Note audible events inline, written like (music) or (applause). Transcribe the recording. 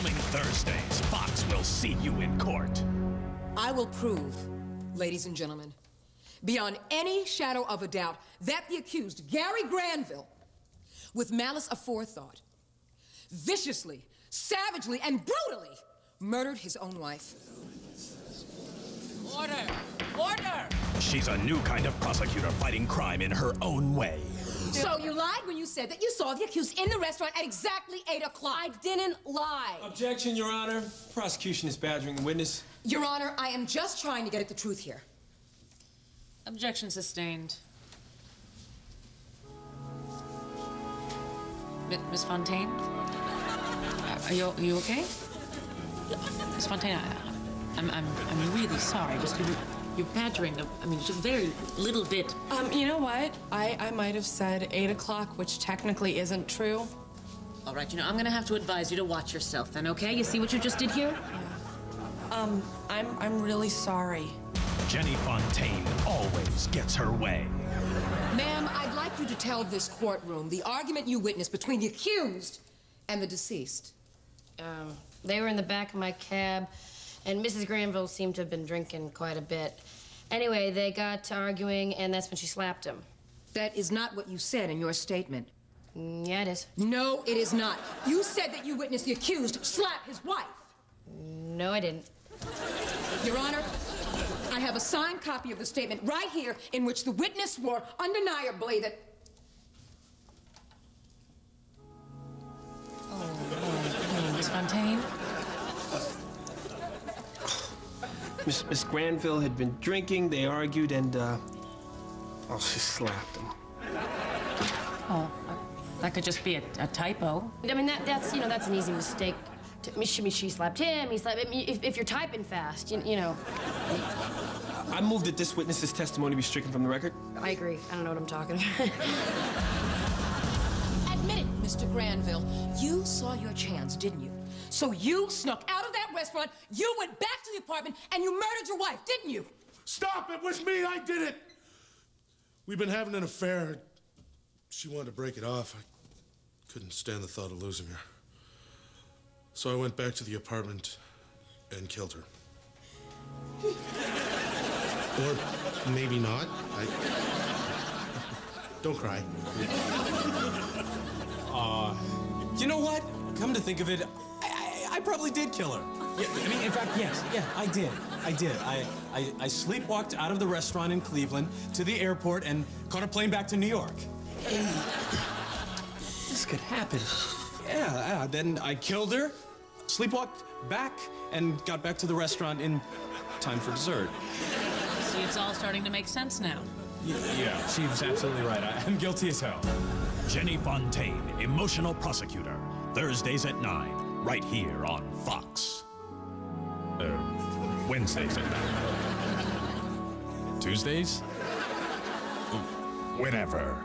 Coming Thursdays, Fox will see you in court. I will prove, ladies and gentlemen, beyond any shadow of a doubt, that the accused, Gary Granville, with malice aforethought, viciously, savagely, and brutally murdered his own wife. Order! Order! She's a new kind of prosecutor fighting crime in her own way. So you lied when you said that you saw the accused in the restaurant at exactly 8 o'clock. I didn't lie. Objection, Your Honor. Prosecution is badgering the witness. Your Honor, I am just trying to get at the truth here. Objection sustained. Miss Fontaine? Are- Are you, are you okay? Miss Fontaine, I, I'm, I'm, I'm really sorry. Just you're, you're badgering the, I mean, just a very little bit. Um, you know what? I, I might have said 8 o'clock, which technically isn't true. All right, you know, I'm gonna have to advise you to watch yourself then, okay? You see what you just did here? Yeah. Um, I'm, I'm really sorry. Jenny Fontaine always gets her way. Ma'am, I'd like you to tell this courtroom the argument you witnessed between the accused and the deceased. Um, they were in the back of my cab, and Mrs. Granville seemed to have been drinking quite a bit. Anyway, they got to arguing, and that's when she slapped him. That is not what you said in your statement. Mm, yeah, it is. No, it is not. You said that you witnessed the accused slap his wife. No, I didn't. Your Honor, I have a signed copy of the statement right here in which the witness swore undeniably that. Miss, Miss Granville had been drinking, they argued, and, uh, well, she slapped him. Oh, that could just be a, a typo. I mean, that, that's, you know, that's an easy mistake. To, I mean, she, I mean, she slapped him, he slapped... I mean, if, if you're typing fast, you, you know... I move that this witness's testimony be stricken from the record. I agree. I don't know what I'm talking about. (laughs) Admit it, Mr. Granville. You saw your chance, didn't you? So you snuck out of that restaurant, you went back to the apartment, and you murdered your wife, didn't you? Stop! It was me. I did it. We've been having an affair. She wanted to break it off. I couldn't stand the thought of losing her. So I went back to the apartment and killed her. (laughs) or maybe not. I. Don't cry. Uh, you know what? Come to think of it, I, I, I probably did kill her. Yeah, I mean, in fact, yes, yeah, I did. I did. I, I, I sleepwalked out of the restaurant in Cleveland to the airport and caught a plane back to New York. (sighs) This could happen. Yeah, yeah. Then I killed her, sleepwalked back, and got back to the restaurant in time for dessert. See, it's all starting to make sense now. Y- yeah, she's absolutely right. I, I'm guilty as hell. Jenny Fontaine, emotional prosecutor. Thursdays at 9, right here on Fox. Uh, Wednesdays at 9. Tuesdays? Whenever.